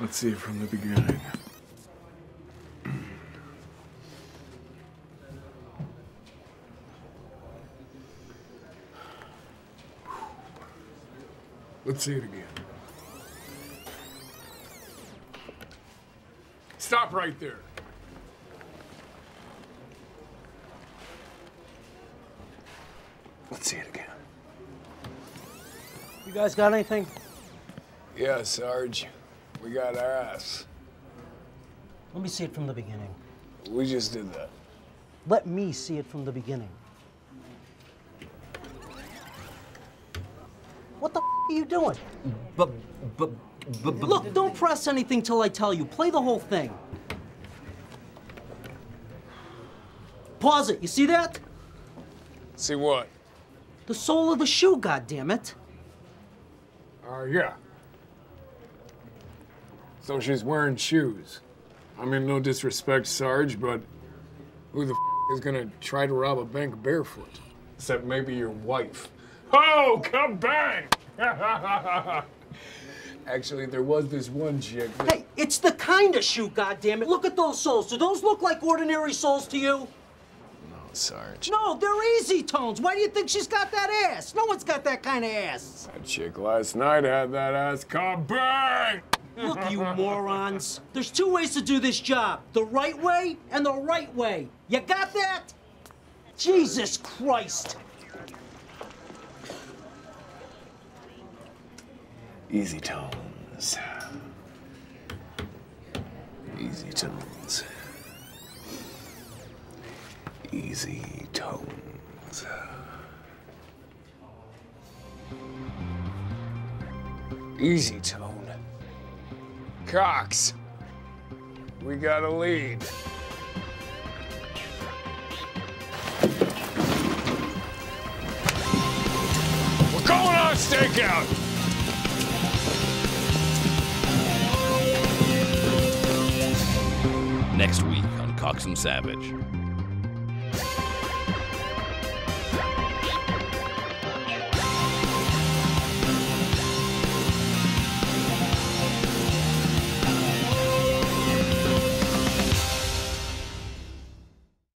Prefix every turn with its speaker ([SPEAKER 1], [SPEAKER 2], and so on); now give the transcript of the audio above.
[SPEAKER 1] Let's see it from the beginning. Let's see it again. Stop right there. Let's see it again.
[SPEAKER 2] You guys got anything?
[SPEAKER 1] Yeah, Sarge. We got our ass.
[SPEAKER 2] Let me see it from the beginning.
[SPEAKER 1] We just did that.
[SPEAKER 2] Let me see it from the beginning. What the f- are you doing?
[SPEAKER 3] But, but, but, but
[SPEAKER 2] Look, don't press anything till I tell you. Play the whole thing. Pause it. You see that?
[SPEAKER 1] See what?
[SPEAKER 2] The sole of the shoe, goddammit.
[SPEAKER 1] Uh, yeah. So she's wearing shoes. I mean, no disrespect, Sarge, but who the f- is gonna try to rob a bank barefoot? Except maybe your wife. Oh, come bang! Actually, there was this one chick. that-
[SPEAKER 2] Hey, it's the kind of shoe, goddammit. Look at those soles. Do those look like ordinary soles to you?
[SPEAKER 1] No, Sarge.
[SPEAKER 2] No, they're EasyTones. Why do you think she's got that ass? No one's got that kind of ass.
[SPEAKER 1] That chick last night had that ass come bang!
[SPEAKER 2] Look, you morons. There's two ways to do this job the right way and the right way. You got that? Jesus Christ.
[SPEAKER 1] EasyTones. Easy tones. EasyTones. Easy tone. Cox. We got a lead. We're going on stakeout.
[SPEAKER 4] Next week on Cox and Savage.